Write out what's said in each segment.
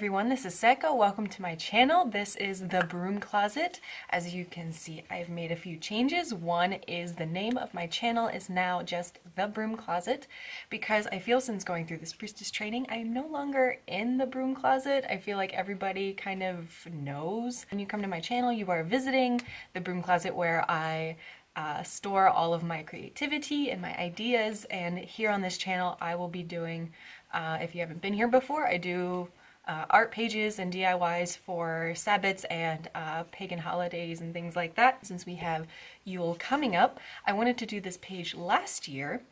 everyone, this is Seka. Welcome to my channel. This is The Broom Closet. As you can see, I've made a few changes. One is the name of my channel is now just The Broom Closet because I feel since going through this priestess training, I'm no longer in the broom closet. I feel like everybody kind of knows. When you come to my channel, you are visiting the broom closet where I uh, store all of my creativity and my ideas and here on this channel I will be doing, uh, if you haven't been here before, I do uh, art pages and DIYs for Sabbats and uh, pagan holidays and things like that. Since we have Yule coming up, I wanted to do this page last year,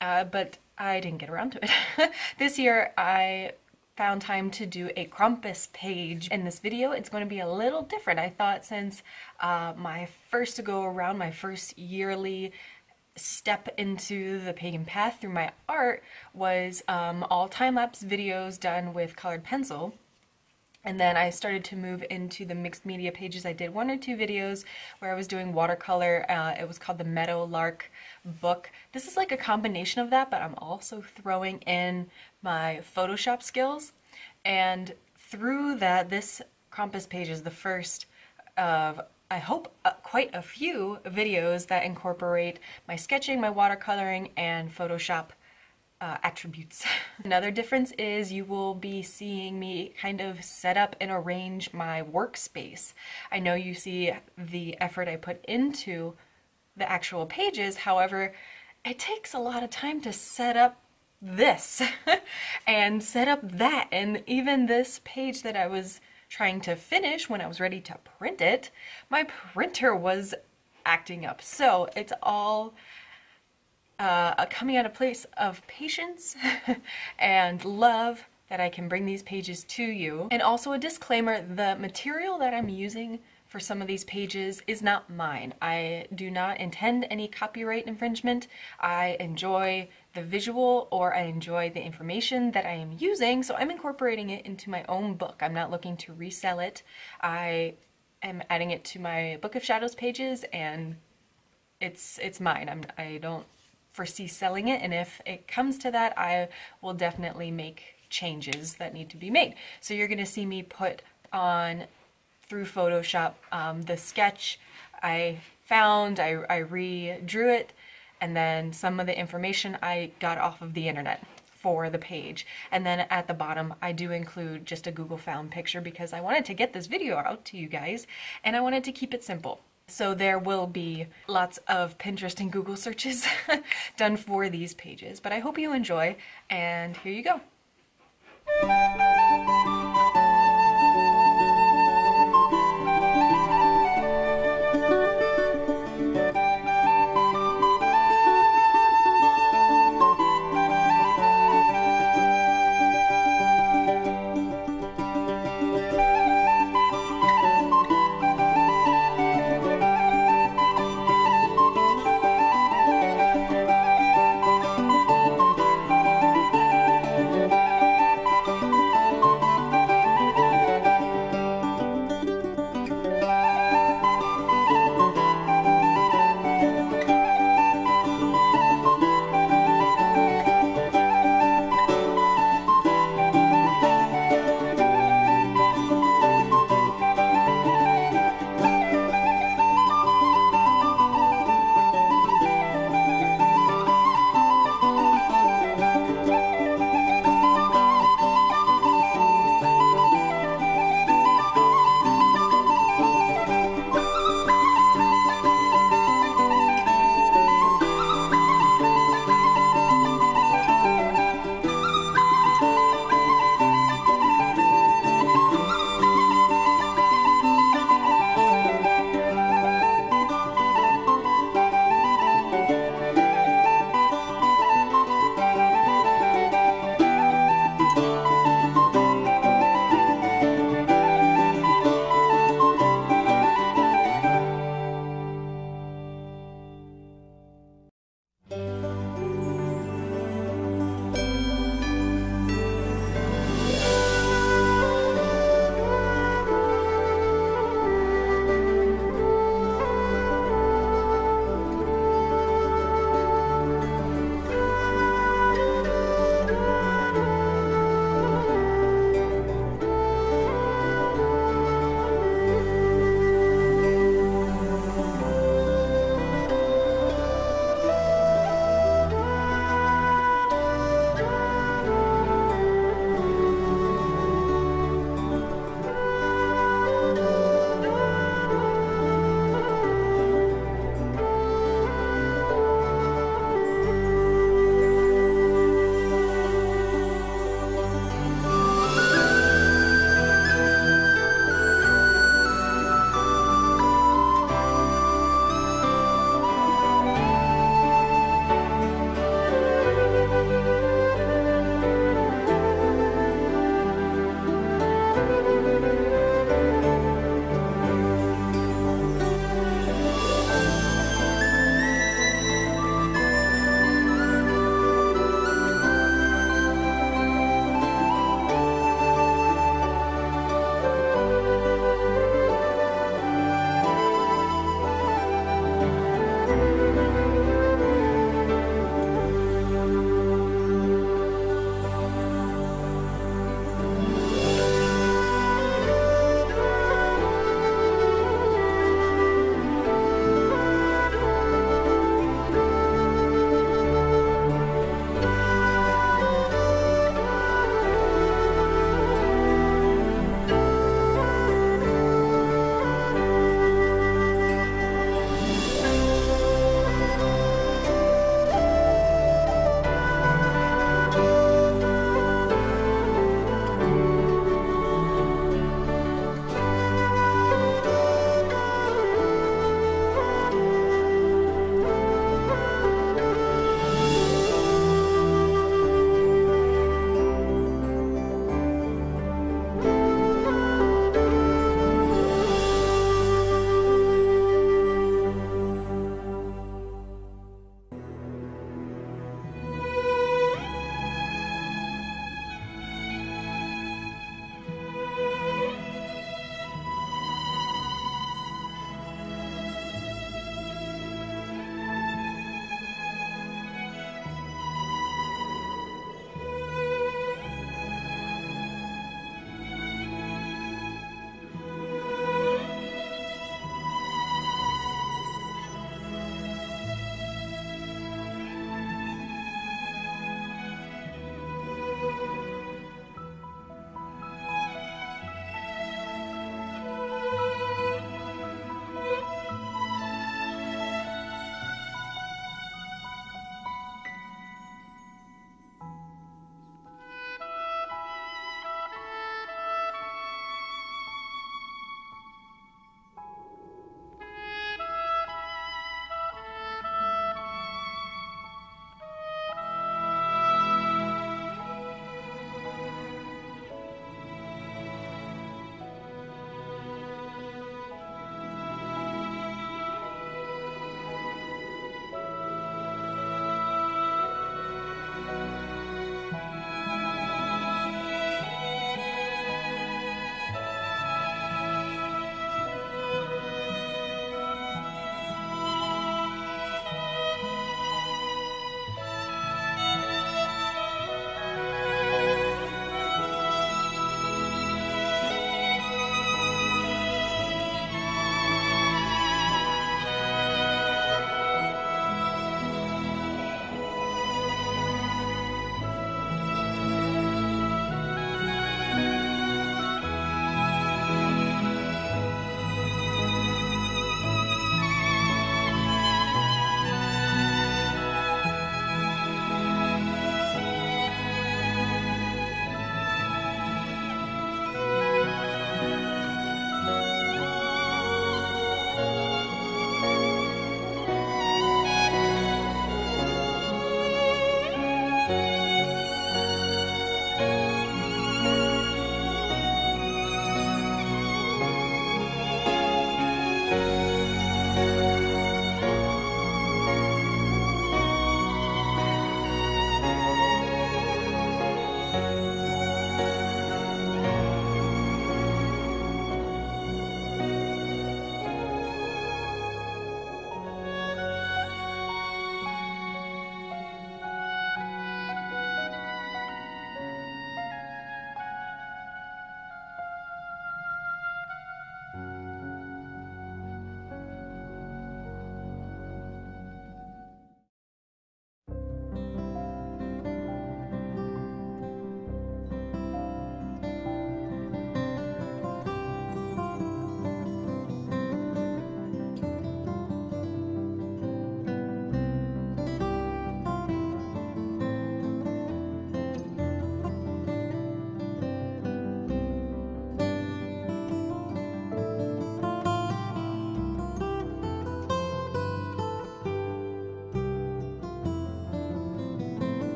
uh, but I didn't get around to it. this year I found time to do a Krampus page in this video. It's going to be a little different. I thought since uh, my first to go around, my first yearly step into the pagan path through my art was um, all time-lapse videos done with colored pencil. And then I started to move into the mixed media pages. I did one or two videos where I was doing watercolor. Uh, it was called the Meadow Lark book. This is like a combination of that, but I'm also throwing in my Photoshop skills. And through that, this Krampus page is the first of I hope uh, quite a few videos that incorporate my sketching, my watercoloring, and Photoshop uh, attributes. Another difference is you will be seeing me kind of set up and arrange my workspace. I know you see the effort I put into the actual pages, however, it takes a lot of time to set up this and set up that and even this page that I was trying to finish when I was ready to print it, my printer was acting up. So it's all uh, coming out of place of patience and love that I can bring these pages to you. And also a disclaimer, the material that I'm using for some of these pages is not mine. I do not intend any copyright infringement. I enjoy the visual or I enjoy the information that I am using, so I'm incorporating it into my own book. I'm not looking to resell it. I am adding it to my Book of Shadows pages and it's it's mine. I'm, I don't foresee selling it and if it comes to that, I will definitely make changes that need to be made. So you're gonna see me put on through Photoshop um, the sketch I found, I, I redrew it, and then some of the information I got off of the internet for the page. And then at the bottom, I do include just a Google found picture because I wanted to get this video out to you guys and I wanted to keep it simple. So there will be lots of Pinterest and Google searches done for these pages, but I hope you enjoy and here you go.